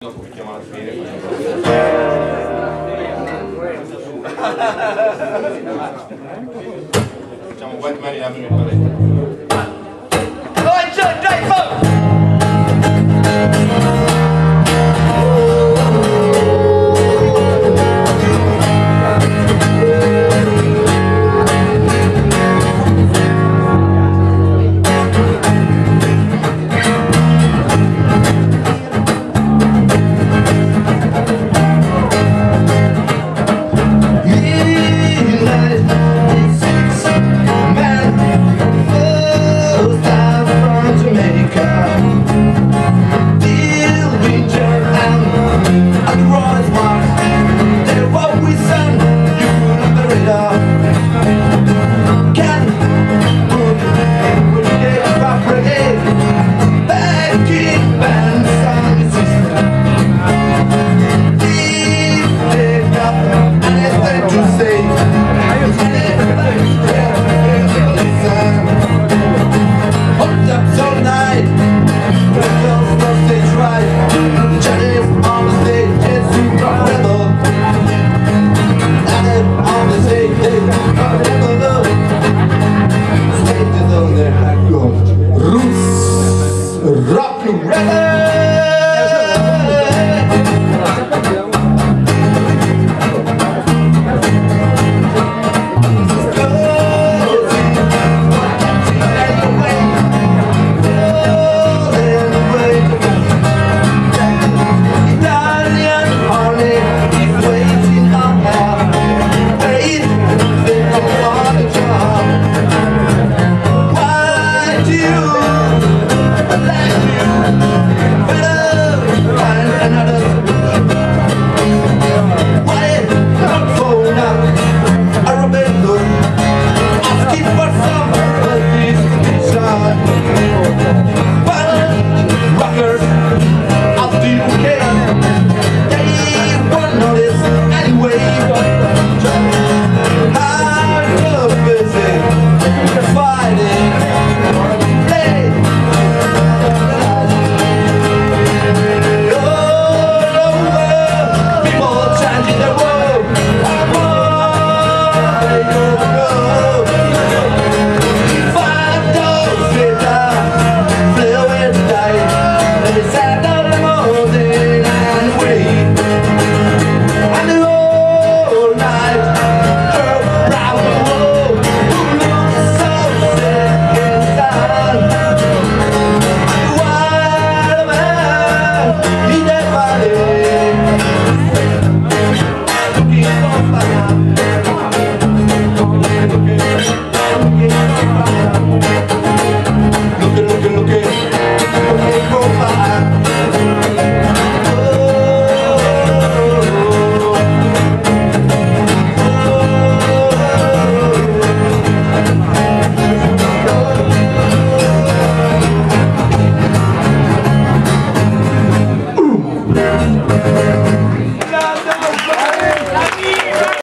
Dopo picchiamo alla fine. Facciamo mani apri il paletto. One, two, three, four. Roots, rock, and